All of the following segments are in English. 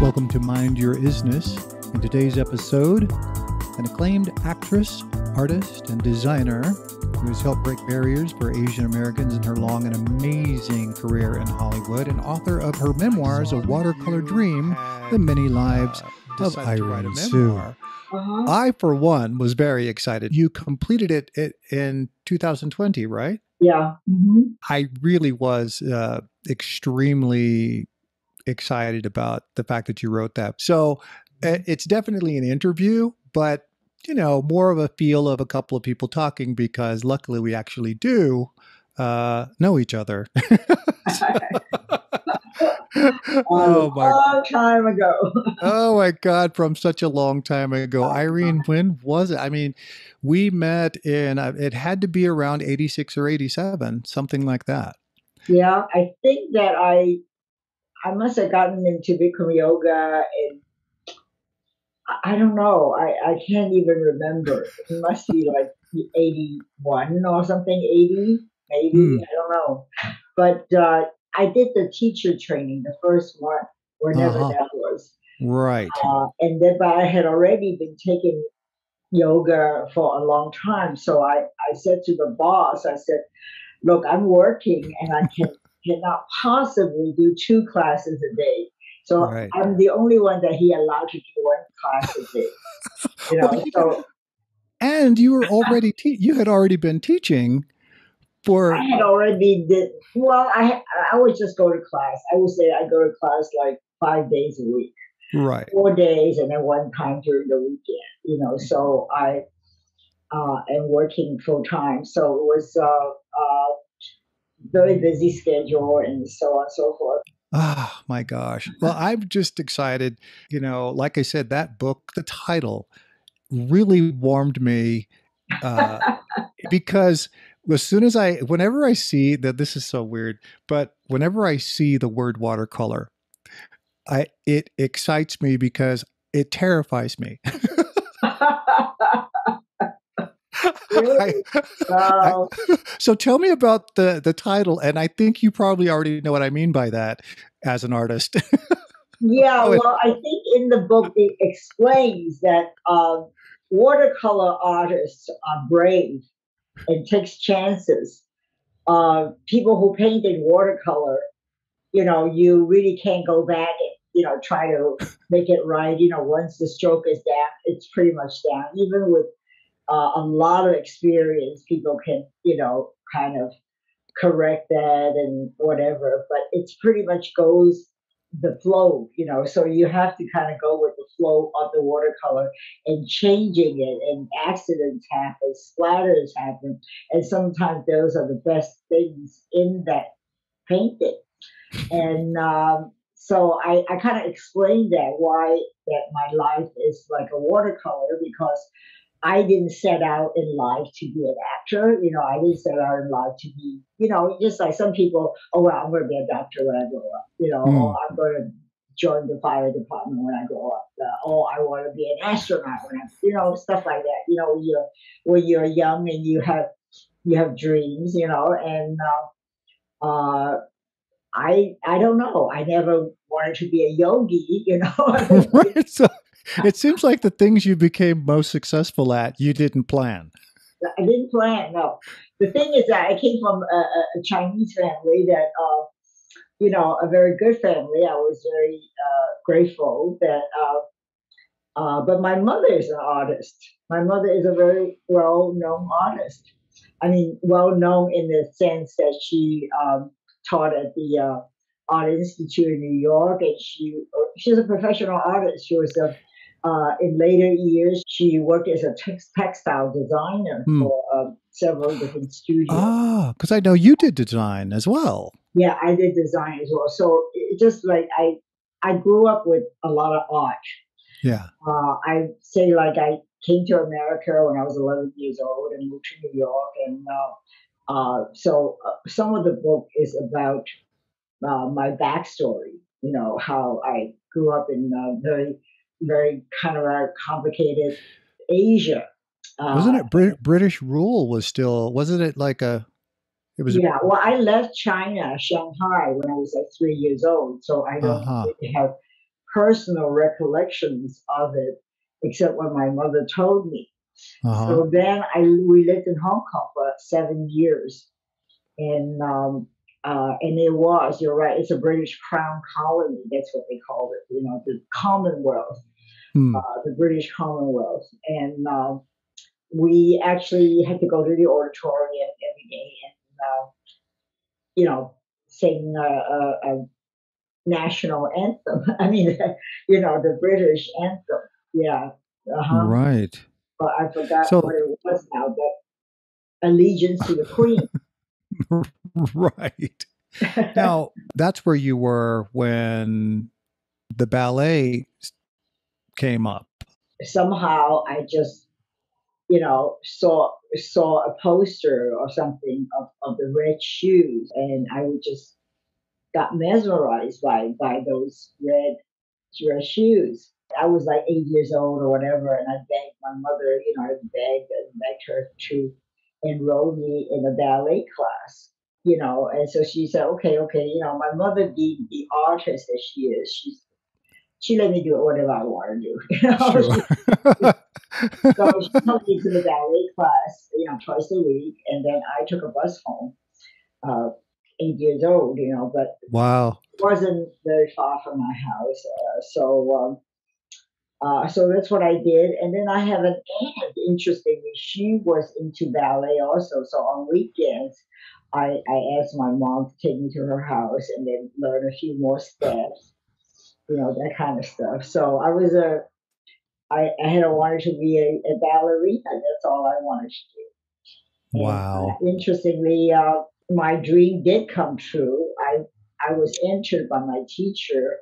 Welcome to Mind Your Isness. In today's episode, an acclaimed actress, artist, and designer who has helped break barriers for Asian Americans in her long and amazing career in Hollywood, and author of her memoirs, A Watercolor Dream The Many Lives of Irene Tsu. Uh-huh. I, for one, was very excited. You completed it it in 2020, right? Yeah. hmm I really was uh, extremely excited about the fact that you wrote that. So uh, it's definitely an interview, but you know, more of a feel of a couple of people talking because luckily we actually do uh, know each other. oh my long time ago. oh my god from such a long time ago irene when was it i mean we met in uh, it had to be around 86 or 87 something like that yeah, I think that I I must have gotten into Bikram yoga and I- don't know. I, I can't even remember. It must be like 81 or something, 80, maybe. Hmm. I don't know. But uh, I did the teacher training, the first one, whenever Uh-huh. that was. right Uh, and then, but I had already been taking yoga for a long time. So I, I said to the boss, I said, look, I'm working and I can, cannot possibly do two classes a day. So Right. I'm the only one that he allowed to do one class a day. You know, Well, so and you were already te- you had already been teaching for I had already did well. I I would just go to class. I would say I go to class like five days a week. right four days and then one time during the weekend, you know. So I uh, am working full time. So it was uh, uh, very busy schedule and so on and so forth. oh my gosh well i'm just excited you know like i said that book the title really warmed me uh, because as soon as I, whenever I see that, this is so weird, but whenever I see the word watercolor, I it excites me because it terrifies me. Really? I- so, tell me about the the title, and I think you probably already know what I mean by that as an artist. yeah, well, I think in the book it explains that um, watercolor artists are brave and takes chances. Uh, people who paint in watercolor, you know, you really can't go back and you know try to make it right. You know, once the stroke is down, it's pretty much down. Even with uh, a lot of experience, people can you know kind of correct that and whatever. But it's pretty much goes the flow, you know. So you have to kind of go with the flow of the watercolor and changing it. And accidents happen, splatters happen, and sometimes those are the best things in that painting. And um, so I, I kind of explained that why that my life is like a watercolor because I didn't set out in life to be an actor. You know, I didn't set out in life to be, you know, just like some people, oh, well, I'm going to be a doctor when I grow up. You know, Mm. I'm going to join the fire department when I grow up. Uh, oh, I want to be an astronaut when I, you know, stuff like that. You know, when you're when you're young and you have you have dreams, you know, and uh, uh, I I don't know. I never wanted to be a yogi, you know. right? So it seems like the things you became most successful at, you didn't plan. I didn't plan. No, the thing is that I came from a, a Chinese family that, uh, you know, a very good family. I was very uh, grateful that. Uh, uh, but my mother is an artist. My mother is a very well-known artist. I mean, well-known in the sense that she um, taught at the uh, Art Institute in New York, and she she's a professional artist. She was a uh, in later years, she worked as a tex- textile designer Hmm. for um, several different studios. Ah, because I know you did design as well. Yeah, I did design as well. So it just like I, I grew up with a lot of art. Yeah. Uh, I say like I came to America when I was 11 years old and moved to New York, and uh, uh, so uh, some of the book is about uh, my backstory. You know how I grew up in uh, very, very kind of a complicated Asia. Uh, Wasn't it Brit- British rule was still, wasn't it like a, it was, Yeah, well, I left China, Shanghai, when I was like three years old, so I don't Uh-huh. really have personal recollections of it, except what my mother told me. Uh-huh. So then I we lived in Hong Kong for seven years, and um, uh, and it was you're right. It's a British Crown colony. That's what they called it. You know, the Commonwealth, Hmm. uh, the British Commonwealth, and uh, we actually had to go to the auditorium every day and uh, you know sing a, a, a national anthem. I mean, you know, the British anthem. Yeah. Uh-huh. Right. But I forgot So- what it was now. But allegiance to the Queen. right. Now, that's where you were when the ballet came up. Somehow, I just, you know, saw saw a poster or something of, of the red shoes, and I just got mesmerized by by those red red shoes. I was like eight years old or whatever, and I begged my mother, you know, I begged and begged her to enroll me in a ballet class, you know. And so she said, okay, okay, you know, my mother, being the artist that she is, she's she let me do whatever I want to do. You know? Sure. so she took me to the ballet class, you know, twice a week, and then I took a bus home, uh, eight years old, you know, but wow. wasn't very far from my house. Uh, so, um, uh, so that's what I did. And then I have an aunt, interestingly, she was into ballet also. So on weekends, I, I asked my mom to take me to her house and then learn a few more steps, you know, that kind of stuff. So I was a, I, I had wanted to be a, a ballerina. That's all I wanted to do. And, Wow. uh, interestingly, uh, my dream did come true. I I was entered by my teacher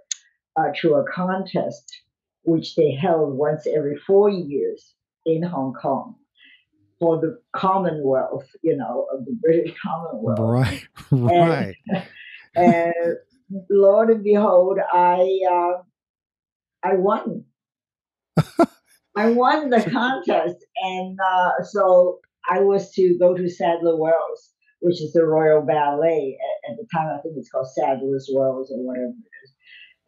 uh, to a contest which they held once every four years in Hong Kong for the Commonwealth, you know, of the British Commonwealth. Right. Right. And lo and behold, I uh, I won. I won the contest, and uh, so I was to go to Sadler Wells, which is the Royal Ballet at, at the time. I think it's called Sadler's Wells or whatever it is.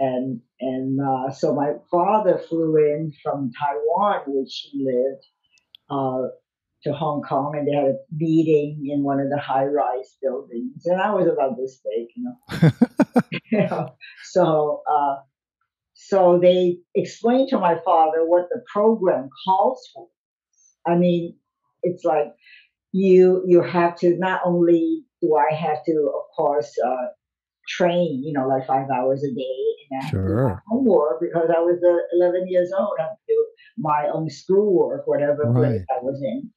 And and uh, so my father flew in from Taiwan, which he lived, uh, to Hong Kong, and they had a meeting in one of the high-rise buildings, and I was about this big, you know. you know. So uh, so they explained to my father what the program calls for. I mean, it's like you you have to not only do I have to, of course, uh, train, you know, like five hours a day, and I have to do Sure. homework because I was uh, 11 years old. I have to do my own schoolwork, whatever place I was in.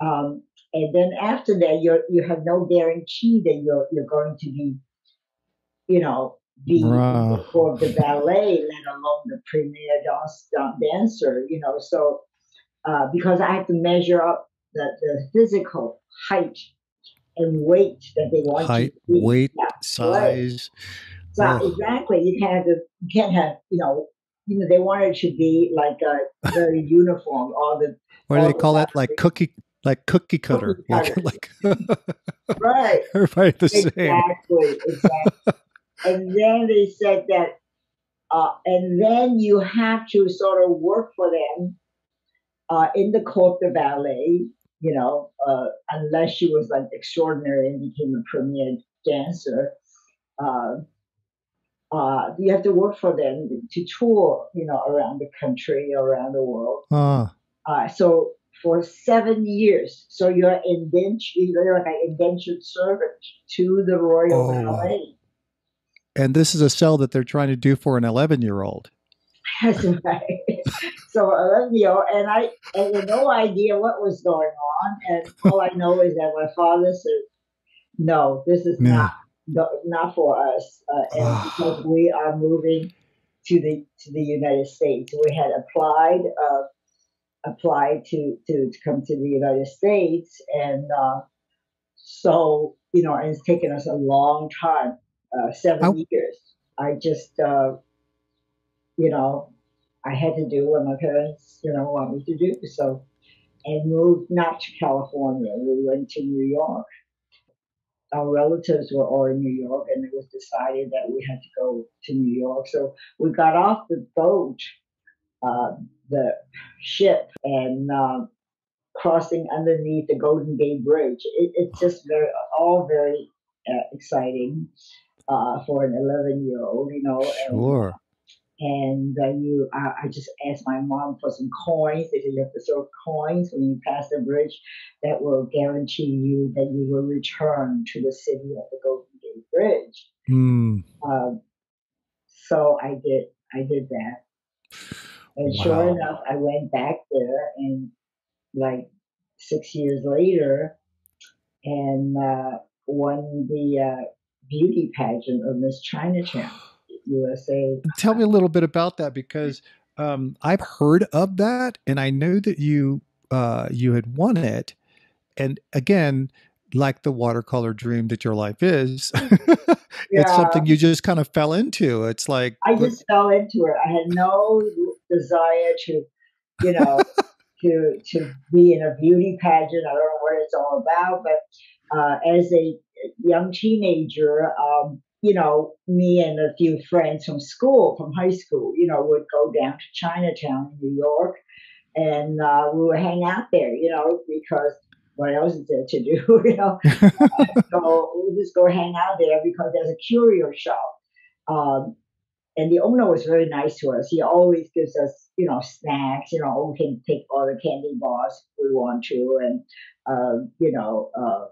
Um, and then after that, you you have no guarantee that you're you're going to be, you know, be Wow. for the ballet, let alone the premier dance, dan- dancer, you know. So uh, because I have to measure up the, the physical height and weight that they want Height, you to be. weight, Yeah, size. so Ugh. exactly, you can't have the, you can't have you know you know they want it to be like a very uniform. All the What do they all call that? Like cookie, like cookie cutter. cutter. Like, like right everybody the same. exactly exactly. and then they said that, uh, and then you have to sort of work for them uh, in the corps de ballet. You know, uh, unless she was like extraordinary and became a premier dancer. Uh, uh, you have to work for them to tour, you know, around the country, around the world. Ah, Uh, so for seven years, so you're indentured, you're like an indentured servant to the Royal Oh. Ballet. and this is a cell that they're trying to do for an 11 year old. That's right. So uh, you know, and I and had no idea what was going on, and all I know is that my father said, "No, this is not not for us," uh, and Ah. because we are moving to the to the United States, we had applied uh, applied to, to to come to the United States, and uh, so you know, and it's taken us a long time, uh, seven years. I just. Uh, you know, I had to do what my parents, you know, want me to do. So, and moved not to California. We went to New York. our relatives were all in New York, and it was decided that we had to go to New York. So we got off the boat, uh, the ship, and uh, crossing underneath the Golden Gate Bridge. It, it's just very, all very uh, exciting uh, for an 11 year old, you know. Sure. And, uh, you, I, I, just asked my mom for some coins. They said you have to throw coins when you pass the bridge that will guarantee you that you will return to the city of the Golden Gate Bridge. Mm. Um, so I did, I did that. And wow. sure enough, I went back there and like six years later and uh, won the uh, beauty pageant of Miss Chinatown, USA. Tell me a little bit about that because um, I've heard of that, and I know that you uh, you had won it. And again, like the watercolor dream that your life is, yeah. it's something you just kind of fell into. It's like I just fell into it. I had no desire to, you know, to to be in a beauty pageant. I don't know what it's all about, but uh, as a young teenager, um, you know, me and a few friends from school, from high school, you know, would go down to Chinatown in New York, and uh, we would hang out there, you know, because what else is there to do, you know? so we just go hang out there because there's a curio shop. Um, and the owner was very nice to us. He always gives us, you know, snacks. You know, we can take all the candy bars we want to, and uh, you know, uh,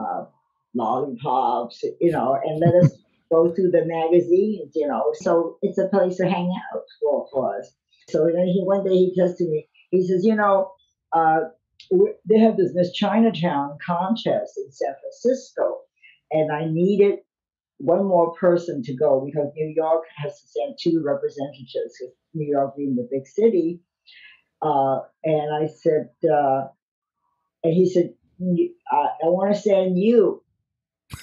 uh, lollipops. You know, and let us go through the magazines. You know, so it's a place to hang out for for us. So then he one day he says to me, he says, you know, uh, they have this Miss Chinatown contest in San Francisco, and I needed one more person to go because New York has to send two representatives, New York being the big city. Uh, and I said, uh, and he said, I, I want to send you.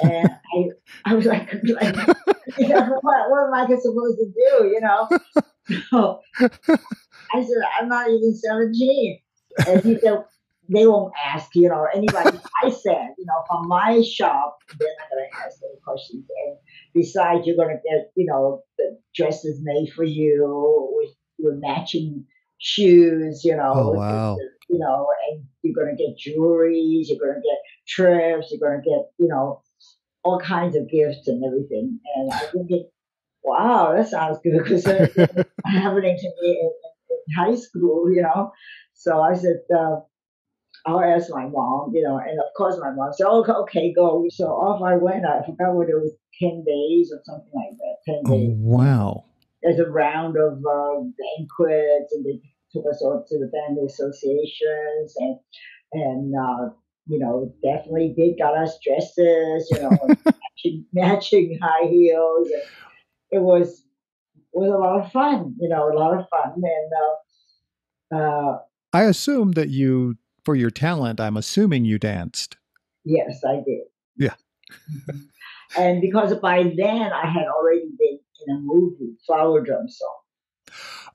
And I, I was like, like you know, what, what am I supposed to do? You know? So I said, I'm not even 17. And he said, they won't ask, you know, anybody. I said, you know, from my shop, they're not going to ask any questions. And besides, you're going to get, you know, the dresses made for you with, your matching shoes, you know. Oh, wow. you know, and you're going to get jewelries, you're going to get trips, you're going to get, you know, all kinds of gifts and everything. And I think it, wow, that sounds good because happening to me in, in, high school, you know. So I said, uh, I'll ask my mom, you know, and of course my mom said, oh, okay, go. So off I went. I forgot what it was, 10 days or something like that. 10 days. Oh, wow. There's a round of uh, banquets and they took us all to the family associations and, and, uh, you know, definitely did got us dresses, you know, matching, matching high heels. And it was, it was a lot of fun, you know, a lot of fun. And, uh, uh, I assume that you for your talent, I'm assuming you danced. Yes, I did. Yeah. And because by then I had already been in a movie, Flower Drum Song.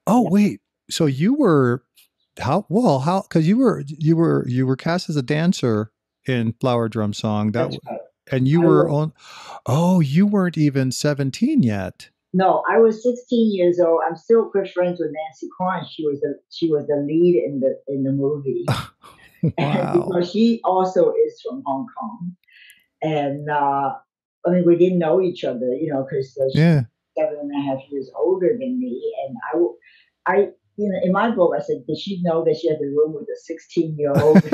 Oh yeah. wait, so you were how well how because you were you were you were cast as a dancer in Flower Drum Song that right. and you I were was, on oh you weren't even 17 yet. No, I was 16 years old. I'm still good friends with Nancy Kwan. She was the she was the lead in the in the movie. wow. because she also is from Hong Kong, and uh, I mean we didn't know each other, you know, because uh, she's yeah. seven and a half years older than me, and I, I, you know, in my book I said, did she know that she had a room with a 16 year old?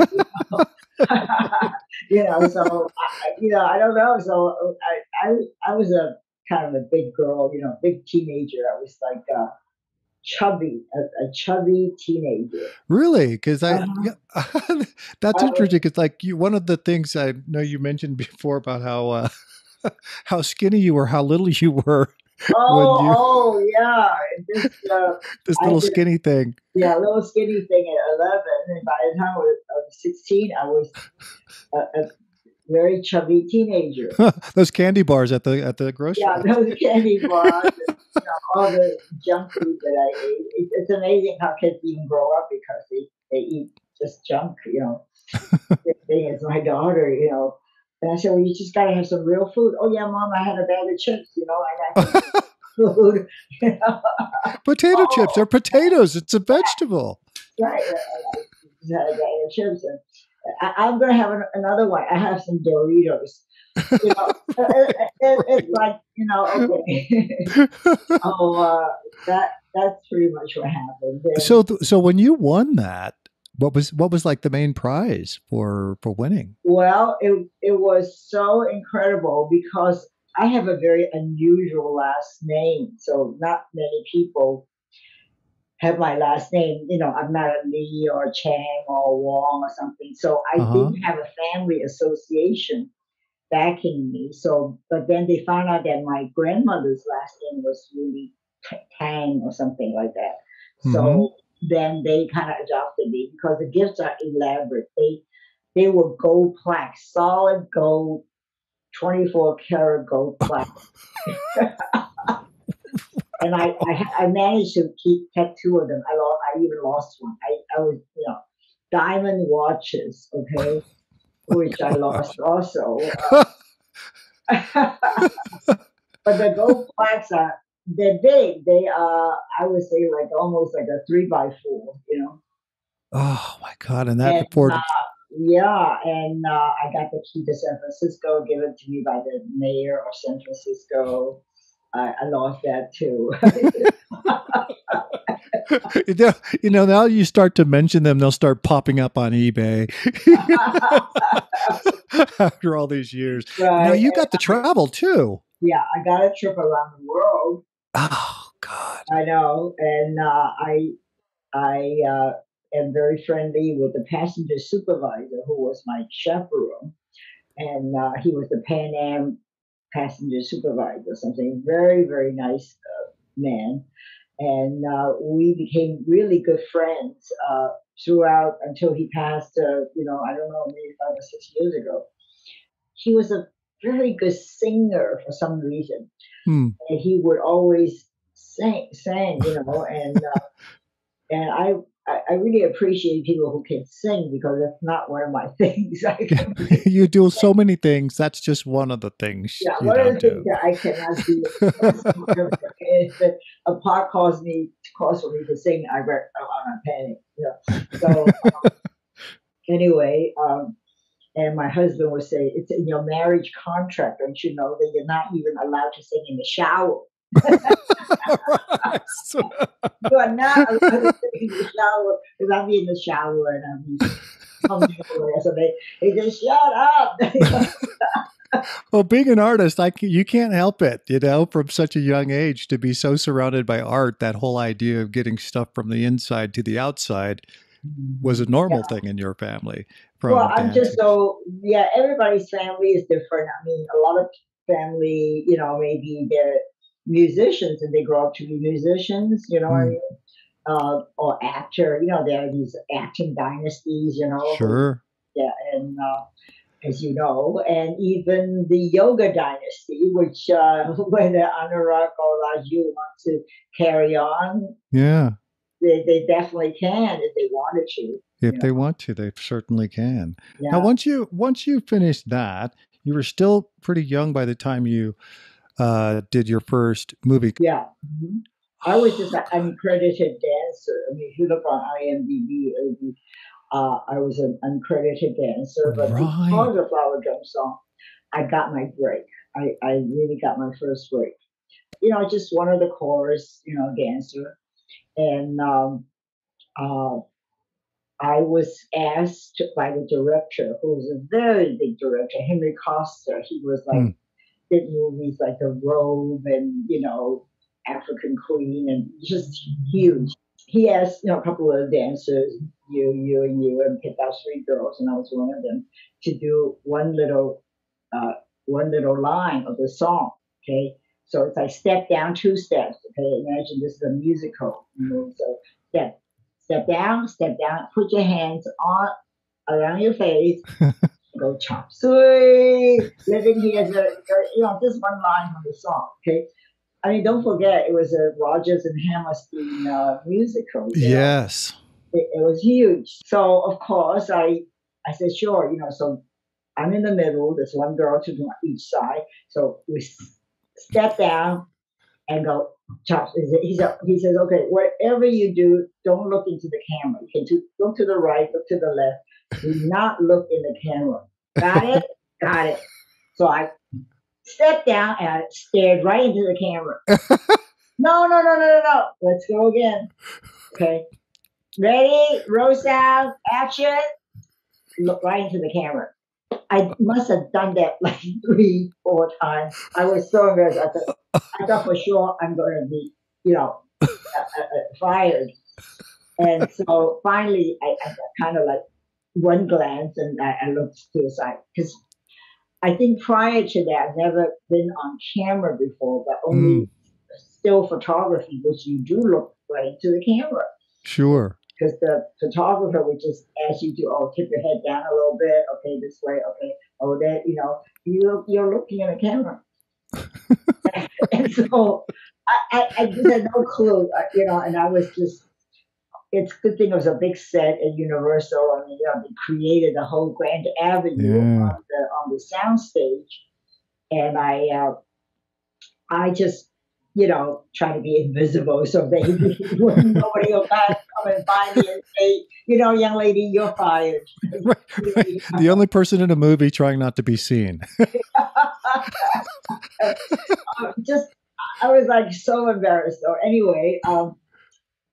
you know, so I, you know, I don't know. So I, I, I was a kind of a big girl, you know, big teenager. I was like. Uh, chubby, a, a chubby teenager. Really? Because I uh-huh. that's interesting. Because like you, one of the things I know you mentioned before about how uh, how skinny you were, how little you were. Oh, you, oh yeah, this, uh, this little did, skinny thing. Yeah, little skinny thing at eleven, and by the time I was, I was sixteen, I was a, a very chubby teenager. those candy bars at the at the grocery. Yeah, those candy bars you know, all the junk food that I ate. It, it's amazing how kids even grow up because they, they eat just junk, you know. thing is, my daughter, you know, And I said, well, you just got to have some real food. Oh, yeah, mom, I had a bag of chips, you know, and I food. You know? Potato oh. chips are potatoes. It's a vegetable. Right. I had a bag of chips. And I, am going to have an, another one. I have some Doritos. You know, it, it, it's like, you know, okay. oh, uh, that that's pretty much what happened. And so, so when you won that, what was what was like the main prize for for winning? Well, it it was so incredible because I have a very unusual last name, so not many people have my last name. You know, I'm not a Lee or Chang or Wong or something. So I uh-huh. didn't have a family association backing me. So, but then they found out that my grandmother's last name was really Tang or something like that. Mm-hmm. Then they kind of adopted me because the gifts are elaborate. They they were gold plaques, solid gold, 24 karat gold plaques. and I, I, I managed to keep kept two of them. I lost, I even lost one. I, I was you know diamond watches, okay, which I lost also. Uh, but the gold plaques are they're big. They are, I would say, like almost like a three by four. You know. Oh my god! And that and, report. Uh, yeah, and uh, I got the key to San Francisco given to me by the mayor of San Francisco. I, I lost that too. you know, now you start to mention them, they'll start popping up on eBay after all these years. Right. Now you got the travel too. Yeah, I got a trip around the world. Oh God! I know, and uh, I I uh, am very friendly with the passenger supervisor who was my chaperone, and uh, he was the Pan Am passenger supervisor, something very very nice uh, man, and uh, we became really good friends uh, throughout until he passed. you know, I don't know, maybe five or six years ago. He was a very good singer for some reason. Hmm. And he would always sing, sing, you know, and uh, and I I really appreciate people who can sing because that's not one of my things. you do so many things. That's just one of the things. Yeah, one of the things that I cannot do. if a part calls me calls for me to sing, I read, oh, I'm panic. You know? So um, anyway, um, and my husband would say, It's in your marriage contract, don't you know that you're not even allowed to sing in the shower? you are not allowed to sing in the shower because I'll be in the shower and I'll be coming over there. So they, they just shut up. well, being an artist, I can, you can't help it, you know, from such a young age to be so surrounded by art. That whole idea of getting stuff from the inside to the outside was a normal yeah. thing in your family. Well, I'm just so yeah. Everybody's family is different. I mean, a lot of family, you know, maybe they're musicians and they grow up to be musicians. You know, mm. I mean? uh, or actor. You know, there are these acting dynasties. You know, sure. Yeah, and uh, as you know, and even the yoga dynasty, which uh, when Anurag or Raju want to carry on. Yeah they, they definitely can if they wanted to. If they know. want to, they certainly can. Yeah. Now, once you once you finished that, you were still pretty young by the time you uh, did your first movie. Yeah, mm-hmm. I was just an uncredited dancer. I mean, if you look on IMDb, uh, I was an uncredited dancer, but right. because of Flower Drum Song, I got my break. I, I really got my first break. You know, just one of the chorus, you know, dancer and um, uh, I was asked by the director, who was a very big director, Henry Koster. He was like mm. did movies like The Robe and you know African Queen and just huge. He asked you know a couple of dancers, you, you, and you, and picked out three girls, and I was one of them, to do one little uh, one little line of the song. Okay, so it's like step down two steps. Okay, imagine this is a musical move. So step, step down, step down. Put your hands on around your face. go chop suey. Living here, you know, this one line from the song. Okay. I mean, don't forget, it was a Rodgers and Hammerstein uh, musical. Yes. It, it was huge. So of course, I I said sure. You know, so I'm in the middle. There's one girl to each side. So we step down and go. Chops. He said, he says, okay, whatever you do, don't look into the camera. You can do, look to the right, look to the left. Do not look in the camera. Got it? Got it. So I stepped down and I stared right into the camera. no, no, no, no, no, no. Let's go again. Okay. Ready? Roll sound, action. Look right into the camera. I must have done that like three, four times. I was so embarrassed. I thought, I thought for sure I'm going to be, you know, uh, uh, uh, fired. And so finally, I, I kind of like one glance and I, I looked to the side because I think prior to that, I've never been on camera before, but only mm. still photography, which you do look right to the camera. Sure because the photographer would just ask you to oh tip your head down a little bit. Okay this way. Okay oh that you know you you're looking at a camera. And so I, I, I just had no clue uh, you know and I was just it's a good thing it was a big set at Universal. I mean, you know they created a whole Grand Avenue yeah. on the on the sound stage and I uh, I just you know, trying to be invisible so they nobody will come and find me and say, you know, young lady, you're fired. Right, right. The only person in a movie trying not to be seen. Just, I was like so embarrassed. So anyway, um,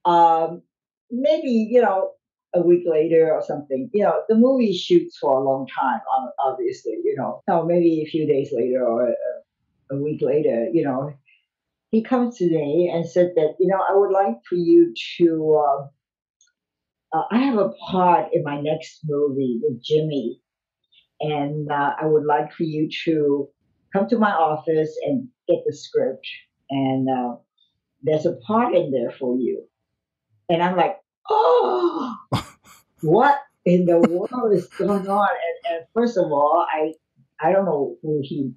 um, maybe you know, a week later or something. You know, the movie shoots for a long time, obviously. You know, So maybe a few days later or a, a week later. You know, he comes to me and said that, you know, I would like for you to, uh, uh, I have a part in my next movie with Jimmy, and uh, I would like for you to come to my office and get the script. And uh, there's a part in there for you. And I'm like, oh, what in the world is going on? And, and first of all, I I don't know who he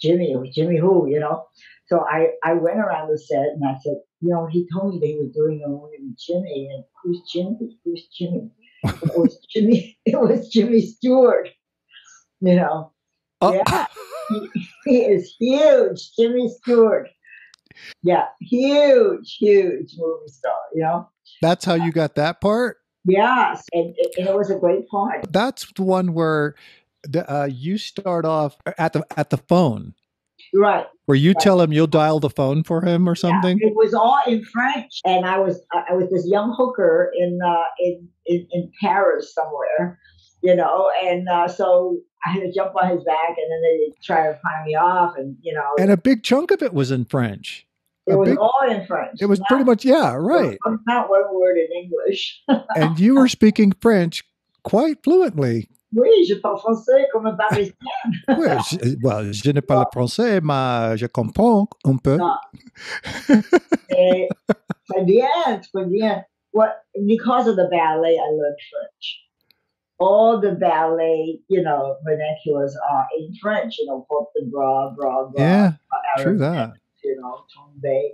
Jimmy, It was Jimmy who, you know. So I, I went around the set and I said, you know, he told me they were doing a movie with Jimmy, and who's Jimmy? Who's Jimmy? it was Jimmy. It was Jimmy Stewart. You know, oh. yeah, he, he is huge, Jimmy Stewart. Yeah, huge, huge movie star. You know, that's how you got that part. Yes, and, and it was a great part. That's the one where the, uh, you start off at the at the phone. Right. Where you right. tell him you'll dial the phone for him or something? Yeah, it was all in French, and I was I was this young hooker in uh, in, in, in Paris somewhere, you know, and uh, so I had to jump on his back, and then they try to find me off, and you know, and a big chunk of it was in French. It a was big, all in French. It was not, pretty much yeah, right. Not one word in English. and you were speaking French quite fluently. Oui, je parle français comme un parisien. oui, je, well, je ne parle pas français, mais je comprends un peu. Et, très bien, très bien. What, because of the ballet, I learned French. All the ballet, you know, vernaculars are in French, you know, port de bras, bras, bras. Yeah, uh, true that. You know, tombe.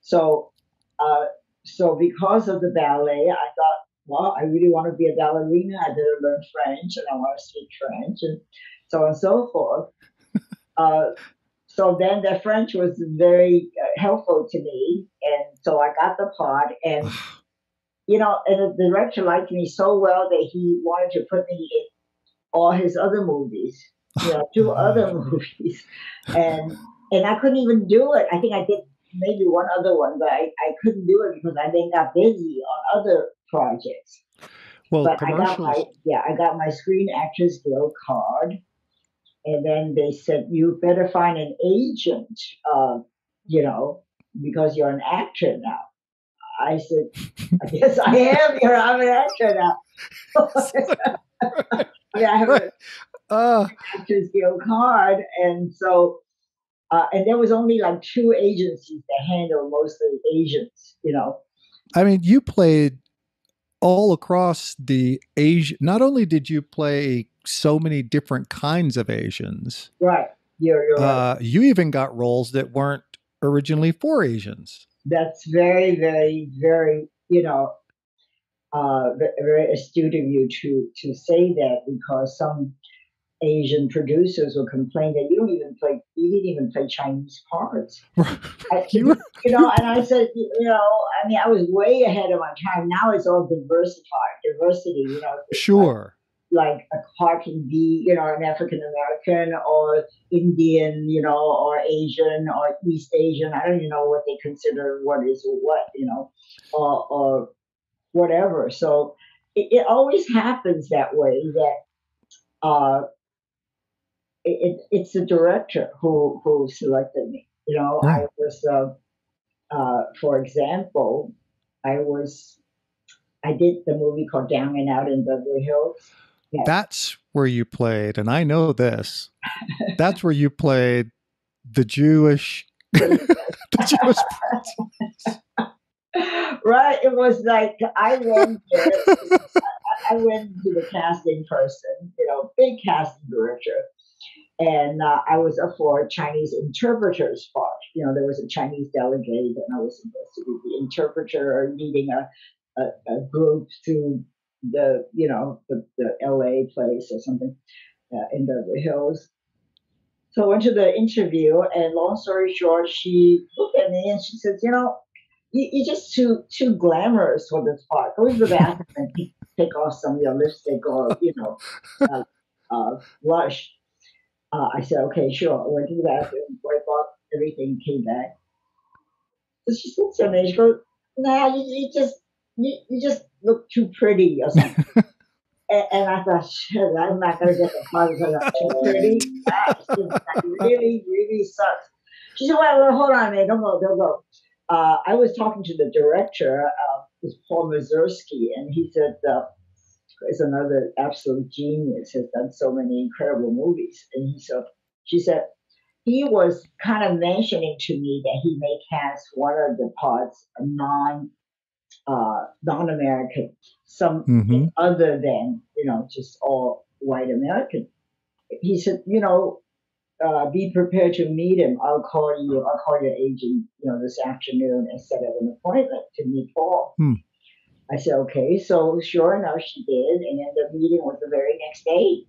So, uh, so because of the ballet, I thought, well, I really want to be a ballerina. I didn't learn French and I want to speak French and so on and so forth. uh, so then the French was very uh, helpful to me. And so I got the part. And, you know, and the director liked me so well that he wanted to put me in all his other movies, you know, two other movies. And, and I couldn't even do it. I think I did maybe one other one, but I, I couldn't do it because I then got busy on other projects. Well, but I got my yeah, I got my Screen Actors Guild card, and then they said you better find an agent, uh, you know, because you're an actor now. I said, I guess I am. Here, I'm an actor now. yeah, I have an uh. Actors Guild card, and so uh, and there was only like two agencies that handle mostly agents, you know. I mean, you played all across the Asia. Not only did you play so many different kinds of Asians, right? You're, you're uh, right. You even got roles that weren't originally for Asians. That's very, very, very, you know, uh, very astute of you to to say that because some Asian producers will complain that you don't even play, you didn't even play Chinese parts. I, you, know, and I said, you know, I mean, I was way ahead of my time. Now it's all diversified, diversity, you know. Sure. Like, like a part can be, you know, an African American or Indian, you know, or Asian or East Asian. I don't even know what they consider what is what, you know, or, or whatever. So it, it always happens that way that uh, it, it's the director who who selected me. You know, I was, uh, uh, for example, I was, I did the movie called Down and Out in Beverly Hills. Yes. That's where you played, and I know this. That's where you played the Jewish, the Jewish. right. It was like I went there. I went to the casting person, you know, big casting director, and uh, I was up for Chinese interpreter's part. You know, there was a Chinese delegate, and I was supposed to be the interpreter leading a, a, a group to the, you know, the, the LA place or something uh, in Beverly Hills. So I went to the interview, and long story short, she looked at me and she says, "You know, you, are just too too glamorous for this part. Go to the bathroom and take off some of your lipstick or you know, uh, uh, blush." Uh, I said, okay, sure. I went to the bathroom, wiped off everything, came back. So she said to me, she goes, nah, you, you just, you, you just look too pretty or something. and, and, I thought, shit, I'm not going to get the part because I'm too pretty. That, that really, really sucks. She said, well, well, hold on a minute, don't go, don't go. Uh, I was talking to the director, uh, was Paul Mazursky, and he said, uh, is another absolute genius, has done so many incredible movies. And he said, she said, he was kind of mentioning to me that he may cast one of the parts a non uh, non-American, something mm-hmm. other than you know just all white American. He said, you know, uh, be prepared to meet him. I'll call you. I'll call your agent, you know, this afternoon and set up an appointment to meet Paul. Hmm. I said, okay. So sure enough, she did. And then the meeting was the very next day,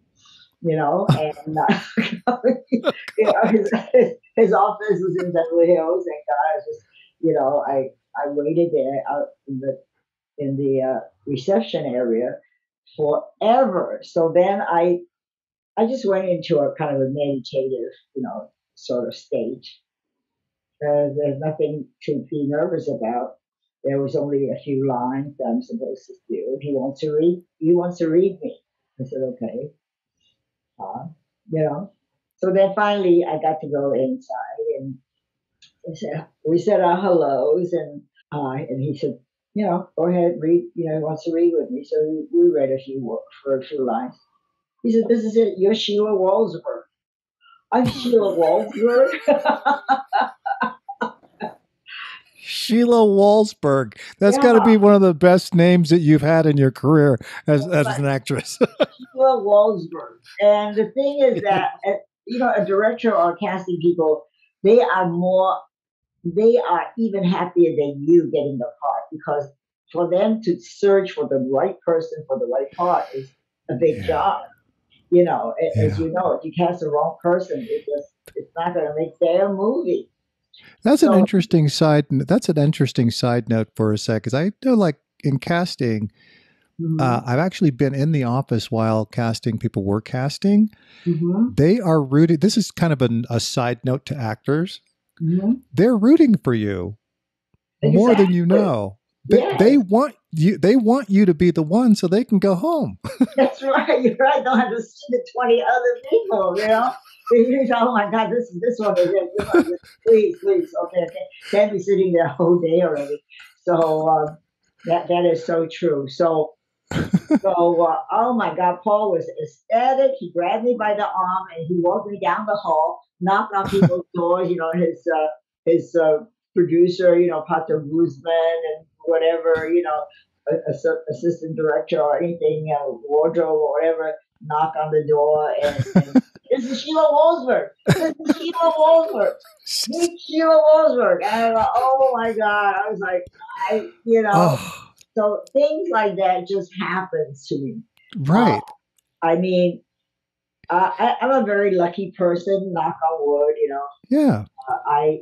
you know, and uh, you know, his, his, office was in Beverly Hills. And God, I just, you know, I, I waited there out in the, in the uh, reception area forever. So then I, I just went into a kind of a meditative, you know, sort of state. Uh, there's nothing to be nervous about there was only a few lines that I'm supposed to do. He wants to read. He wants to read me. I said, okay. Uh, you know. So then finally, I got to go inside, and we said our hellos, and uh, and he said, you know, go ahead, read. You know, he wants to read with me. So we, we read a few for a few lines. He said, "This is it. You're Sheila Walsberg." I'm Sheila Walsberg. Sheila Walsberg. That's yeah. got to be one of the best names that you've had in your career as, as an actress. Sheila Walsberg. And the thing is that, uh, you know, a director or casting people, they are more, they are even happier than you getting the part because for them to search for the right person for the right part is a big yeah. job. You know, yeah. as you know, if you cast the wrong person, it just it's not going to make their movie. That's so, an interesting side. That's an interesting side note for a sec, because I know, like in casting, mm-hmm. uh, I've actually been in the office while casting. People were casting. Mm-hmm. They are rooting. This is kind of a, a side note to actors. Mm-hmm. They're rooting for you exactly. more than you know. They, they want you. They want you to be the one, so they can go home. That's right. You're right. Don't have to see the twenty other people. You know oh my God, this this one is it. This one is it. Please, please, okay, okay. Can't be sitting there whole day already. So um, that that is so true. So so uh, oh my God, Paul was ecstatic. He grabbed me by the arm and he walked me down the hall, knocked on people's doors. You know, his uh, his uh, producer, you know, Pato Guzman and whatever, you know, assistant director or anything, uh, wardrobe or whatever, knock on the door and, and is Sheila Walsberg. This is Sheila Walsberg. Meet Sheila Walsberg. And like, oh my God. I was like, I, you know. Oh. So things like that just happens to me. Right. Uh, I mean, Uh, I, I'm a very lucky person. Knock on wood. You know. Yeah. Uh, I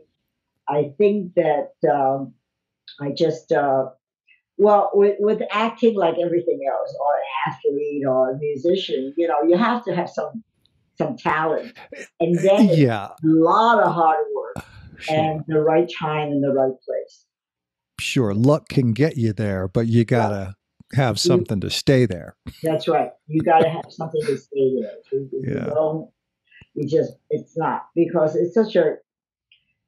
I think that um, I just uh, well with with acting like everything else, or an athlete or a musician, you know, you have to have some some talent, and then yeah, a lot of hard work sure. and the right time in the right place. Sure, luck can get you there, but you gotta have something you, to stay there. That's right. You gotta have something to stay there. You, yeah. You, you just it's not because it's such a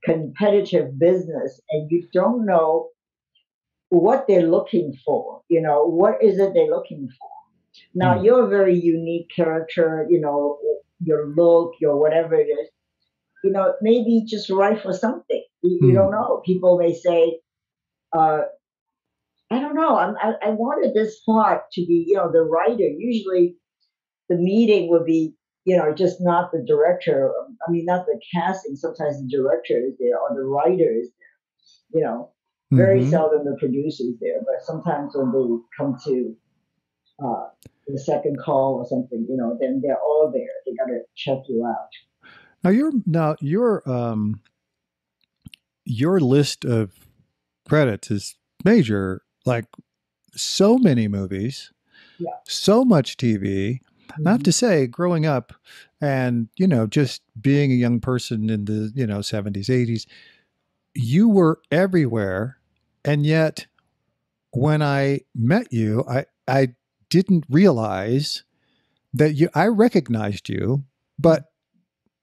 competitive business and you don't know what they're looking for. You know, what is it they're looking for? Now, mm. you're a very unique character, you know, your look, your whatever it is, you know, maybe just right for something. You, mm. you don't know. People may say, uh, I don't know. I, I wanted this part to be, you know, the writer. Usually the meeting would be you know, just not the director. I mean, not the casting. Sometimes the director is there or the writer is there. You know, very mm-hmm. seldom the producer is there. But sometimes when they come to uh, the second call or something, you know, then they're all there. They got to check you out. Now your now your um your list of credits is major. Like so many movies, yeah. so much TV mm-hmm. not to say growing up and, you know, just being a young person in the, you know, 70s, 80s, you were everywhere. And yet, when I met you, I, I didn't realize that you, I recognized you, but,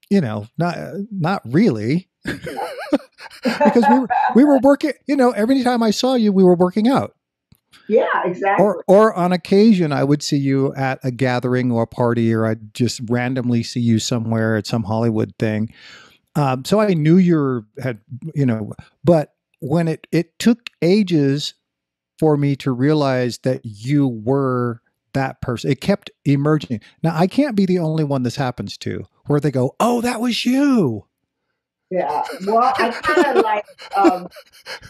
you know, not, not really. because we were, we were working, you know, every time I saw you, we were working out. Yeah, exactly. Or, or on occasion, I would see you at a gathering or a party, or I'd just randomly see you somewhere at some Hollywood thing. Um, so I knew you had, you know, but when it it took ages for me to realize that you were that person. It kept emerging. Now I can't be the only one this happens to, where they go, "Oh, that was you." Yeah. Well, I kind of like. Um,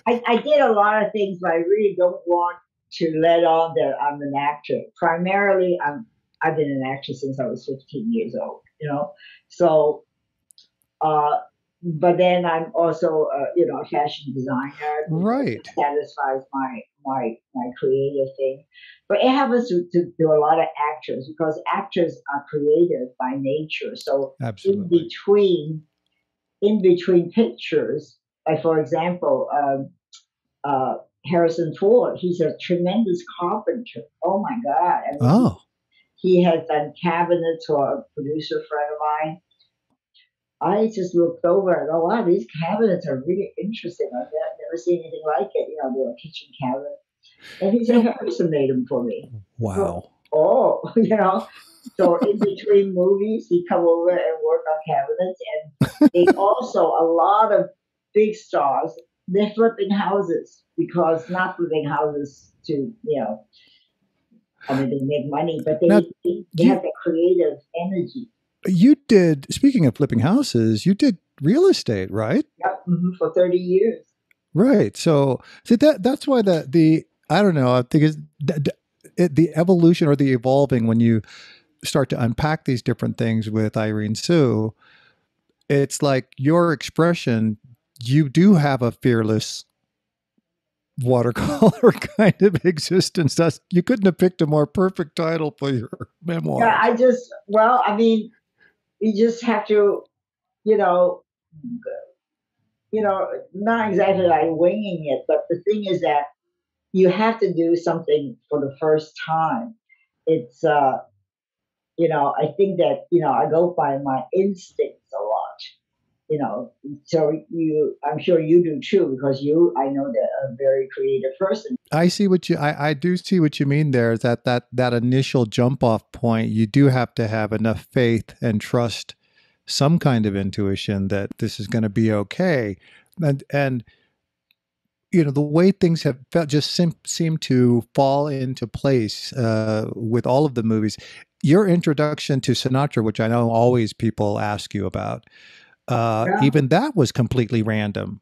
I, I did a lot of things, but I really don't want to let on that I'm an actor. Primarily, I'm I've been an actor since I was 15 years old. You know, so. Uh, but then I'm also, uh, you know, a fashion designer. Right. Satisfies my my my creative thing. But it happens to, to, to a lot of actors because actors are creative by nature. So Absolutely. in between in between pictures, like for example, um, uh, Harrison Ford. He's a tremendous carpenter. Oh my God. I mean, oh. He has done cabinets for a producer friend of mine. I just looked over and oh wow, these cabinets are really interesting. I've never seen anything like it. You know, they're a kitchen cabinet. And he said Harrison made them for me. Wow. So, oh, you know. So in between movies, he come over and work on cabinets, and they also a lot of big stars they're flipping houses because not flipping houses to you know I mean they make money, but they now, they, they have the creative energy. You did speaking of flipping houses, you did real estate, right? Yep, mm-hmm, for thirty years. Right. So see that that's why the the I don't know I think it's the, the evolution or the evolving when you start to unpack these different things with Irene Tsu, it's like your expression you do have a fearless watercolor kind of existence. That's you couldn't have picked a more perfect title for your memoir. Yeah, I just well, I mean, you just have to, you know, you know, not exactly like winging it, but the thing is that you have to do something for the first time. It's uh you know, I think that, you know, I go by my instincts a you know, so you, I'm sure you do too, because you, I know that a very creative person. I see what you, I, I do see what you mean there. Is that that that initial jump off point, you do have to have enough faith and trust, some kind of intuition that this is going to be okay, and and you know the way things have felt just seem, seem to fall into place uh, with all of the movies. Your introduction to Sinatra, which I know always people ask you about, uh, yeah. even that was completely random.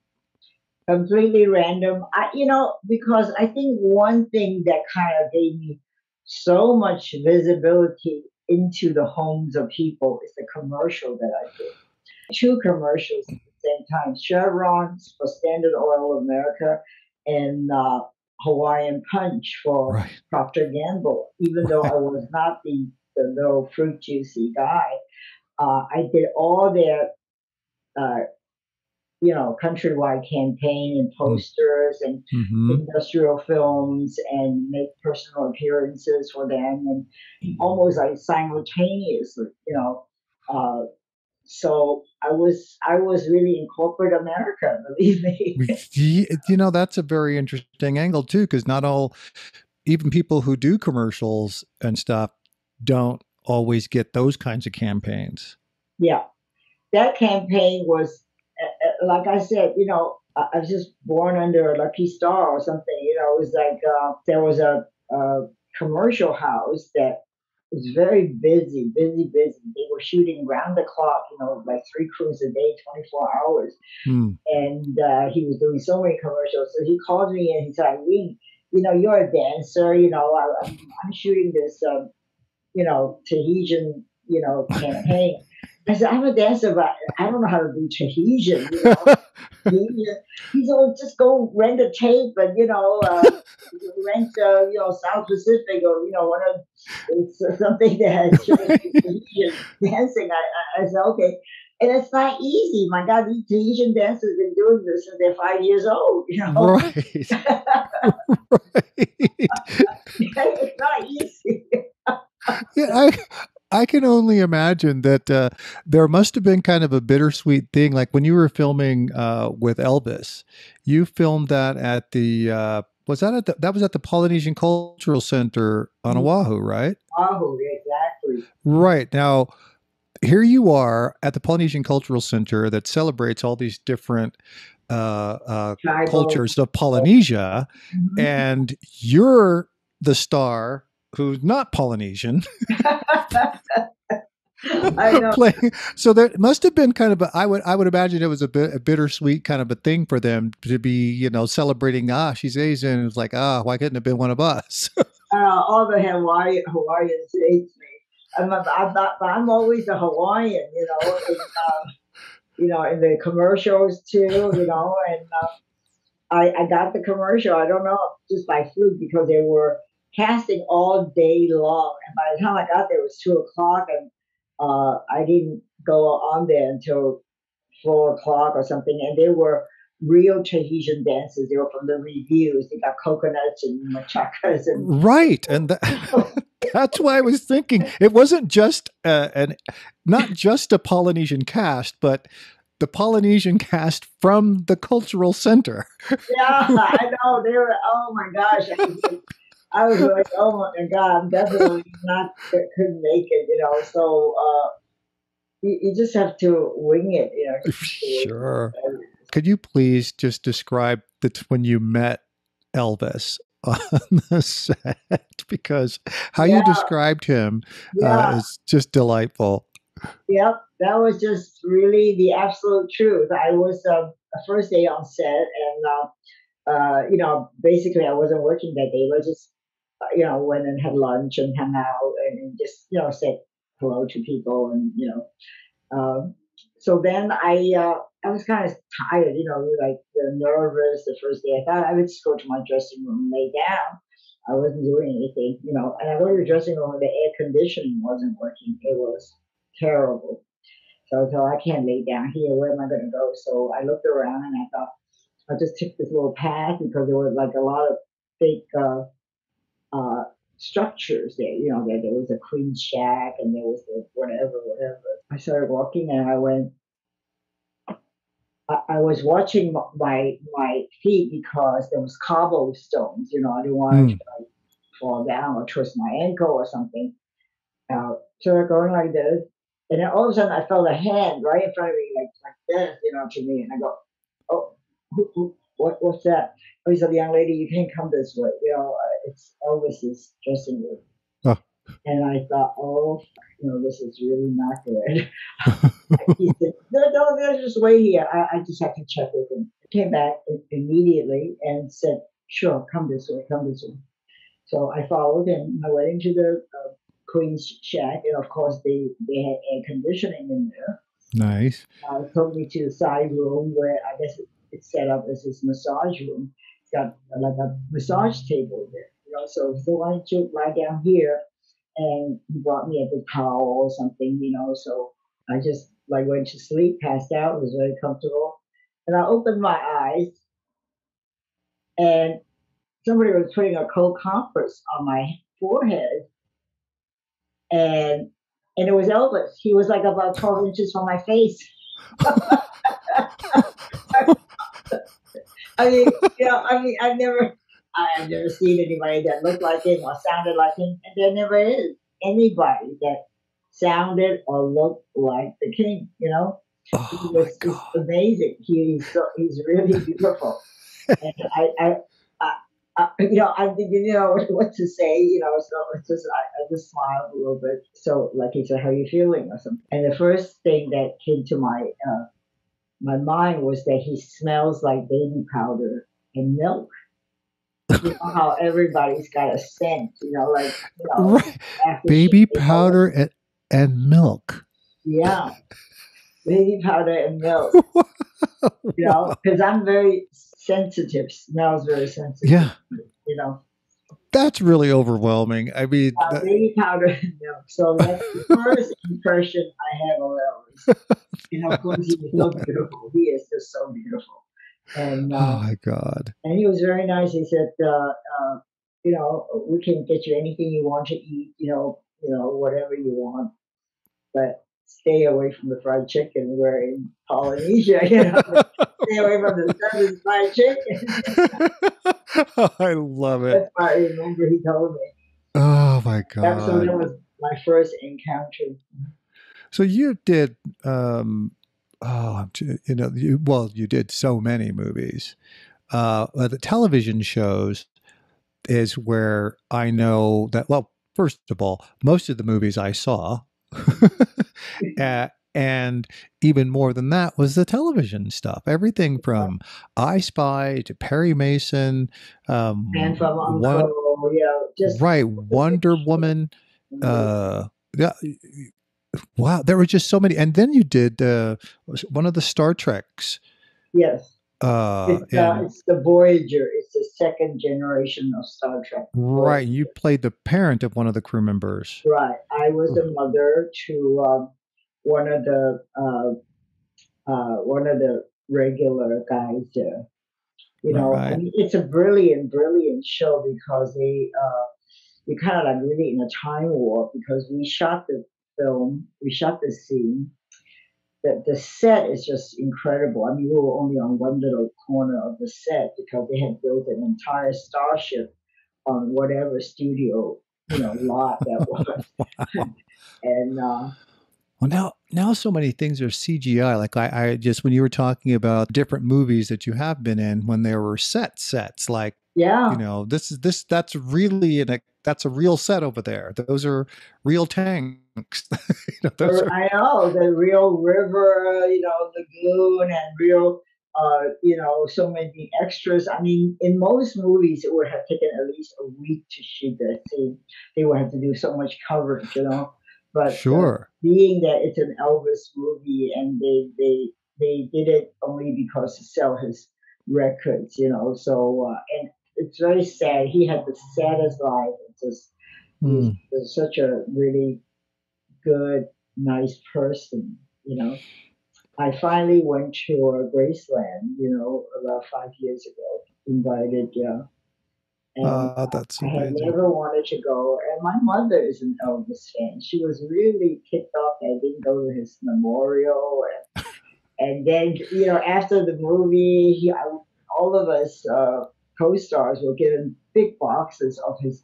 Completely random. I, you know, because I think one thing that kind of gave me so much visibility into the homes of people is the commercial that I did. Two commercials at the same time Chevron for Standard Oil of America and uh, Hawaiian Punch for Right. Procter Gamble. Even though I was not the, the little fruit juicy guy, uh, I did all their, uh, you know, countrywide campaign and posters and hmm industrial films and make personal appearances for them and almost like simultaneously, you know. Uh, so I was I was really in corporate America, believe me. You know that's a very interesting angle too because not all even people who do commercials and stuff don't always get those kinds of campaigns yeah, that campaign was uh, uh, like I said, you know, I, was just born under a lucky star or something. You know, it was like uh, there was a, a commercial house that was very busy, busy, busy. They were shooting round the clock, you know, like three crews a day, 24 hours. Hmm. And uh, he was doing so many commercials. So he called me and he said, Irene, you know, you're a dancer, you know, I, I'm, I'm shooting this, um, you know, Tahitian, you know, campaign. I said, I'm a dancer, but I don't know how to do Tahitian, you know. he, said, well, just go rent a tape and, you know, uh, rent, uh, you know, South Pacific or, you know, one of it's something that has Tahitian dancing. I, I, I said, okay. And it's not easy. My God, these Tahitian dancers have been doing this since they're five years old, you know. right right it's not easy. yeah, I I can only imagine that uh, there must have been kind of a bittersweet thing. Like when you were filming uh, with Elvis, you filmed that at the uh, was that at the, that was at the Polynesian Cultural Center on Mhm. Oahu, right? Oahu, exactly. Right now, here you are at the Polynesian Cultural Center that celebrates all these different uh, uh, cultures of Polynesia, Mhm. and you're the star who's not Polynesian. I know. playing. So there must have been kind of a. I would I would imagine it was a bit a bittersweet kind of a thing for them to be you know celebrating. Ah, she's Asian. It's like ah, why couldn't it have been one of us? uh, all the Hawaii, Hawaiians hate me. I'm, a, I'm, not, I'm always a Hawaiian, you know, and, uh, you know, in the commercials too, you know, and uh, I, I got the commercial. I don't know, just by fluke because they were casting all day long, and by the time I got there, it was two o'clock, and uh, I didn't go on there until four o'clock or something, and they were real Tahitian dancers. They were from the reviews. They got coconuts and machacas and right, and that, that's why I was thinking it wasn't just uh, an not just a Polynesian cast, but the Polynesian cast from the cultural center. yeah, I know. They were, oh my gosh. I was, like- was oh my God, I'm definitely not, couldn't make it, you know. So uh, you, you just have to wing it, you know. Sure. Could you please just describe the t- when you met Elvis on the set? Because how you described him Yeah, uh, is just delightful. yep. That was just really the absolute truth. I was um, the first day on set, and, uh, uh, you know, basically I wasn't working that day. I just, uh, you know, went and had lunch and hung out and, just, you know, said hello to people and, you know, Um, so then I uh, I was kind of tired, you know, like uh, nervous the first day. I thought I would just go to my dressing room and lay down. I wasn't doing anything, you know. And I go to the dressing room and the air conditioning wasn't working. It was terrible. So I thought I can't lay down here. Where am I going to go? So I looked around and I thought I'll just take this little path because there was like a lot of fake uh, uh, structures there. You know, there, there was a queen shack and there was the whatever, whatever. I started walking and I went. I, I was watching my my feet because there was cobblestones. You know, I didn't want Mm. to like, fall down or twist my ankle or something. Uh, so I'm going like this, and then all of a sudden I felt a hand right in front of me, like like this, you know, to me, and I go, "Oh, who, who, what, what's that?" Oh, he said, "Young lady, you can't come this way. You know, uh, it's Elvis's dressing room." Oh. And I thought, "Oh, you know, this is really not good." he said, "No, no, no, just wait here. I, I just have to check with him." I Came back immediately and said, "Sure, come this way, come this way." So I followed him. I went into the uh, Queen's Shack, and of course they they had air conditioning in there. Nice. Uh, took me to the side room where I guess it, it's set up as this massage room. It's got like a massage table there, you know. So so why don't you lie down here? And he brought me a good towel or something, you know. So I just like went to sleep, passed out, it was very comfortable. And I opened my eyes, and somebody was putting a cold compress on my forehead, and and it was Elvis. He was like about twelve inches from my face. I mean, you know, I mean, I've never, I've never seen anybody that looked like him or sounded like him, and there never is anybody that sounded or looked like the king. You know, Oh he was just amazing. He, he's so, he's really beautiful, and I, I, I, I, you know, I didn't you know what to say. You know, so it's just I, I just smiled a little bit. So, like he said, "How you feeling?" or something. And the first thing that came to my uh, my mind was that he smells like baby powder and milk. You know how everybody's got a scent, you know, like you know, Right. Baby she- you know, powder and, and milk. Yeah, baby powder and milk. You know, because I'm very sensitive. Smells very sensitive. Yeah. You know, That's really overwhelming. I mean, uh, that- baby powder and milk. So that's the first impression I have of Elvis. You know, of course, he was so beautiful. He is just so beautiful. And oh uh, my god. and he was very nice. He said, uh, uh, you know, we can get you anything you want to eat. You know, you know, whatever you want, but stay away from the fried chicken. We're in Polynesia, you know. stay away from the fried chicken. I love it. That's what I remember he told me. Oh my God! that was my first encounter. So you did um oh you know you well you did so many movies. Uh the television shows is where I know that well first of all most of the movies I saw uh, and even more than that was the television stuff. Everything from I Spy to Perry Mason, um, And from Uncle, you know, just right, Wonder Woman. Uh, yeah, wow, there were just so many. And then you did uh, one of the Star Treks. yes. Uh, It's, uh, and- it's the Voyager. It's the second generation of Star Trek. right, you played the parent of one of the crew members. Right. I was the mother to um, one of the uh, uh, one of the regular guys there. You know, Right. I mean, it's a brilliant, brilliant show because they uh, we kind of like really in a time warp because we shot the film, we shot this scene. The, the set is just incredible. I mean, we were only on one little corner of the set because they had built an entire starship on whatever studio, you know, lot that was. and uh, Well, now, now so many things are CGI. Like I, I just when you were talking about different movies that you have been in, when there were set sets, like yeah, you know, this is this that's really an that's a real set over there. Those are real tanks. you know, those are, I know the real river, you know, lagoon, and real, uh, you know, so many extras. I mean, in most movies, it would have taken at least a week to shoot that scene. They would have to do so much coverage, you know. But uh, sure. being that it's an Elvis movie, and they they they did it only because to sell his records, you know. So uh, and it's very sad. He had the saddest life. Just Hmm. he's such a really good, nice person, you know. I finally went to uh, Graceland, you know, about five years ago, invited, yeah. And Uh, that's I had never wanted to go, and my mother is an Elvis fan. She was really kicked off I didn't go to his memorial, and and then you know after the movie, he, I, all of us uh, co-stars were given big boxes of his,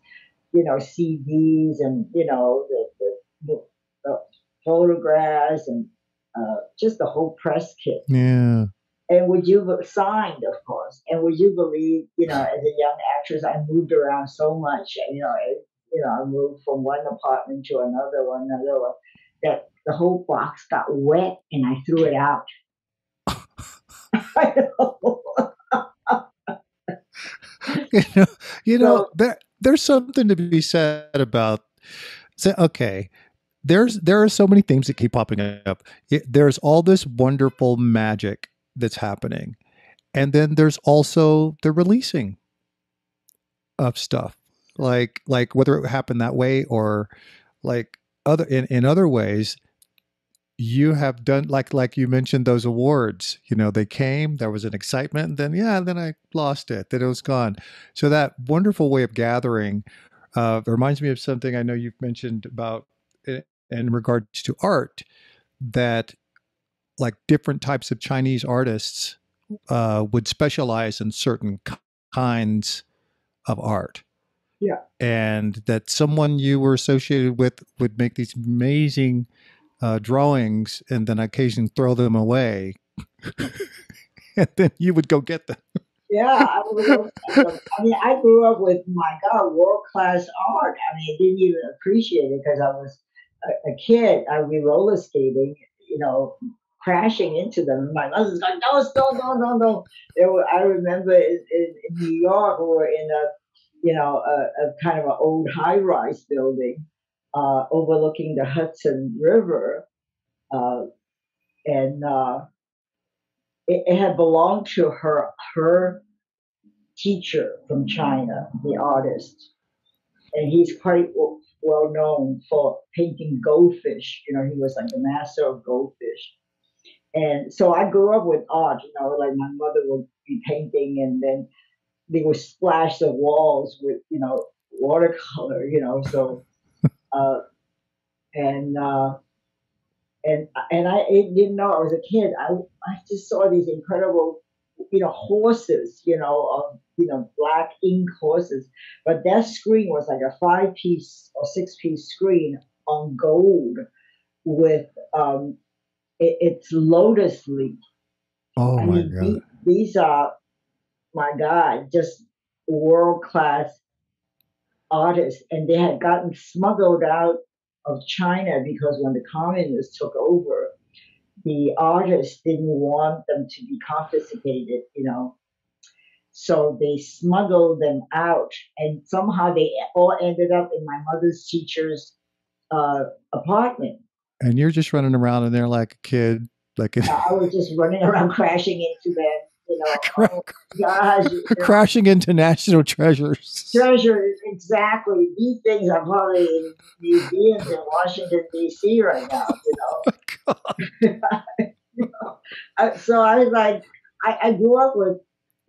you know, CDs and you know the the, the, the photographs and uh, just the whole press kit. Yeah. And would you signed, of course? And would you believe, you know, as a young actress, I moved around so much. and, You know, I, you know, I moved from one apartment to another one, another one. That the whole box got wet, and I threw it out. I know. you know, you know So- there there's something to be said about So okay, there's there are so many things that keep popping up. There's all this wonderful magic that's happening, and then there's also the releasing of stuff, like like whether it happened that way or like other in in other ways. You have done like like you mentioned those awards. You know they came. There was an excitement, and then yeah, then I lost it. Then it was gone. So that wonderful way of gathering uh, reminds me of something I know you've mentioned about in regards to art that like different types of Chinese artists uh, would specialize in certain kinds of art. Yeah. And that someone you were associated with would make these amazing uh, drawings and then occasionally throw them away. and then you would go get them. yeah, I, was, I mean, I grew up with my God, world class art. I mean, I didn't even appreciate it because I was a, a kid, I would be roller skating, you know, crashing into them. My mother's like, no, no, no, no, no. There were, I remember in, in, in New York, we were in a, you know, a, a kind of an old high-rise building uh, overlooking the Hudson River, uh, and uh, it, it, had belonged to her her teacher from China, the artist, and he's quite well known for painting goldfish. You know, he was like the master of goldfish. And so I grew up with art, you know, like my mother would be painting and then they would splash the walls with, you know, watercolor, you know, so, uh, and, uh, and, and I didn't know I was a kid. I, I just saw these incredible, you know, horses, you know, of you know, black ink horses. But that screen was like a five piece or six piece screen on gold with um, it, it's lotus leaf. Oh I my mean, God. These, these are, my God, just world class artists. And they had gotten smuggled out of China because when the communists took over, the artists didn't want them to be confiscated, you know, so they smuggled them out, and somehow they all ended up in my mother's teacher's uh, apartment. And you're just running around in there like a kid, like a- I was just running around, crashing into them. You know, oh, gosh, you know. crashing into national treasures. Treasures, exactly. These things are probably in museums in Washington D.C. right now. You know. Oh, you know? so I was like, I, I grew up with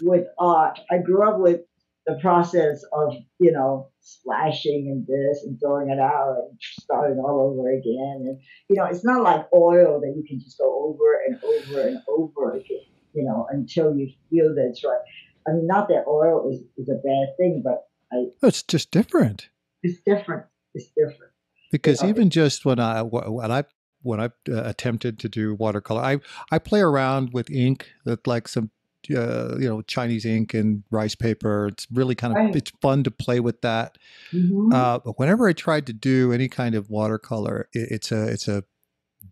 with art. I grew up with the process of, you know, splashing and this and throwing it out and starting all over again. And, you know, it's not like oil that you can just go over and over and over again, you know, until you feel that it's right. I mean, not that oil is, is a bad thing, but I. It's just different. It's different. It's different. Because you know, even just when I, when I when I've uh, attempted to do watercolor, I I play around with ink that like some uh, you know Chinese ink and rice paper. It's really kind of right. it's fun to play with that. Mm-hmm. Uh, but whenever I tried to do any kind of watercolor, it, it's a it's a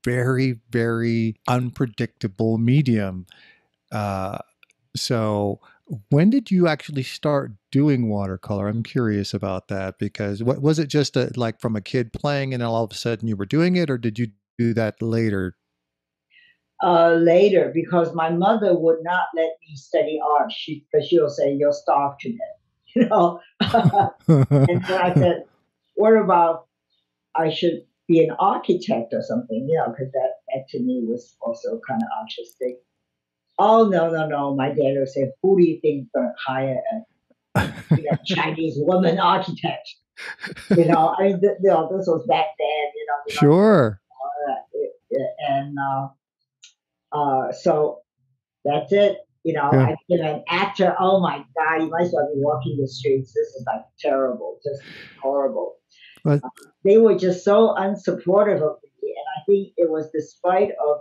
very very unpredictable medium. Uh, so when did you actually start doing watercolor? I'm curious about that because what was it just a, like from a kid playing and all of a sudden you were doing it, or did you do that later uh, later because my mother would not let me study art. She because she'll say you're starved to death, you know. and so I said, what about I should be an architect or something, you know, because that, that to me was also kind of artistic. Oh no no no! My dad would say, "Who do you think is going to hire a you know, Chinese woman architect?" You know, I mean, th- you know, this was back then. You know, sure. Know, and uh, uh, so that's it. You know, yeah. I've been an actor. Oh my God, you might as well be walking the streets. This is like terrible, just horrible. But, uh, they were just so unsupportive of me. And I think it was despite of,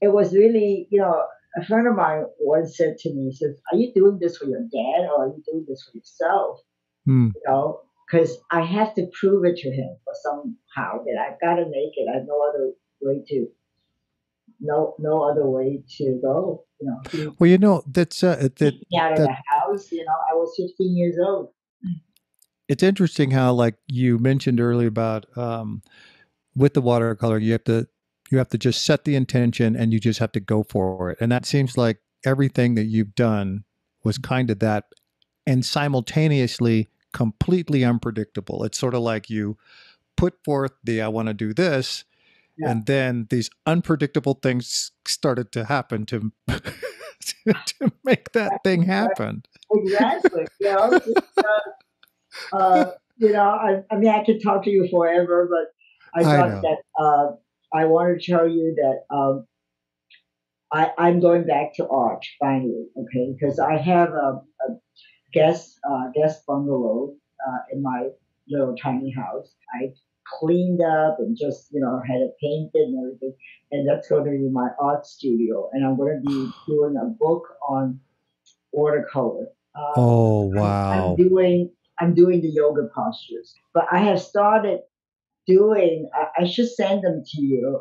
it was really, you know, a friend of mine once said to me, he says, are you doing this for your dad or are you doing this for yourself? Hmm. You know, because I have to prove it to him for somehow that I've got to make it. I have no other way to no no other way to go. You know. He, well, you know that's uh, that out of that, the house. You know, I was 15 years old. it's interesting how like you mentioned earlier about um, with the watercolor you have to you have to just set the intention and you just have to go for it. And that seems like everything that you've done was kind of that and simultaneously completely unpredictable. It's sort of like you put forth the i want to do this yeah. and then these unpredictable things started to happen to to make that thing happen. Exactly. You know, just, uh, uh, you know I, I mean i could talk to you forever but I thought I that uh, I want to tell you that um, I, I'm going back to art finally, okay? Because I have a, a guest uh, guest bungalow uh, in my little tiny house. I cleaned up and just you know had it painted and everything, and that's going to be my art studio. And I'm going to be doing a book on watercolor. Uh, oh wow! I'm, I'm doing I'm doing the yoga postures, but I have started doing, I, I should send them to you.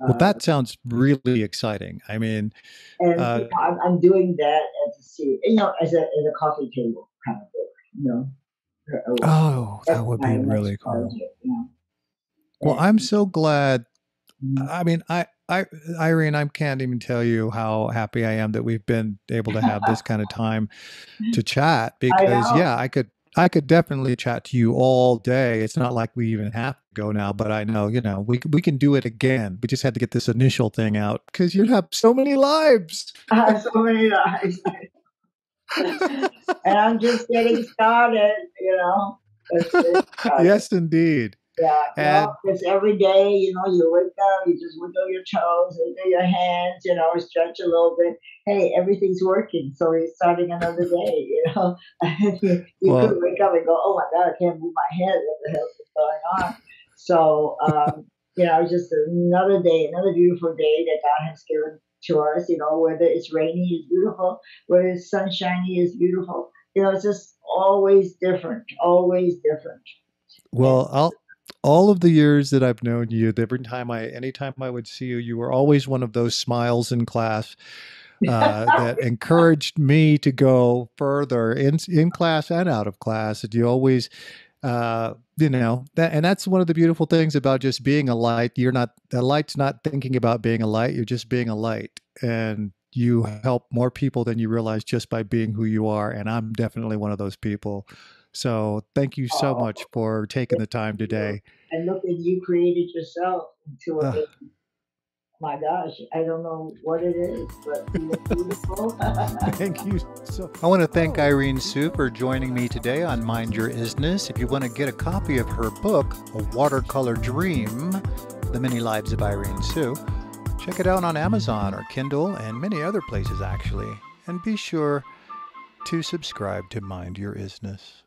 Well, uh, that sounds really exciting. I mean, and uh, you know, I'm, I'm, doing that as a you know, as a as a coffee table kind of book, you know. Oh, that would be really cool. Project, you know? Well, I'm so glad. Mm-hmm. I mean, I, I, Irene, I can't even tell you how happy I am that we've been able to have this kind of time to chat because, I yeah, I could I could definitely chat to you all day. It's not like we even have to go now, but I know, you know, we we can do it again. We just had to get this initial thing out because you have so many lives. I have so many lives. and I'm just getting started, you know. yes, indeed. Yeah, and, because every day, you know, you wake up, you just wiggle your toes, wiggle your hands, you know, stretch a little bit. Hey, everything's working, so we're starting another day. You know, you, you well, could wake up and go, "Oh my God, I can't move my head. What the hell is going on?" So, um, you know, just another day, another beautiful day that God has given to us. You know, whether it's rainy, it's beautiful. Whether it's sunshiny, it's beautiful. You know, it's just always different, always different. Well, I'll all of the years that I've known you, every time I, anytime I would see you, you were always one of those smiles in class uh, that encouraged me to go further in in class and out of class. And you always, uh, you know, that, and that's one of the beautiful things about just being a light. You're not a light's not thinking about being a light. You're just being a light, and you help more people than you realize just by being who you are. And I'm definitely one of those people. So thank you so oh, much for taking the time today. And look at you created yourself into a uh, my gosh, I don't know what it is, but beautiful. thank you. So I want to thank Irene Tsu for joining me today on Mind Your Isness. If you want to get a copy of her book, A Watercolor Dream, The Many Lives of Irene Tsu, check it out on Amazon or Kindle and many other places actually. And be sure to subscribe to Mind Your Isness.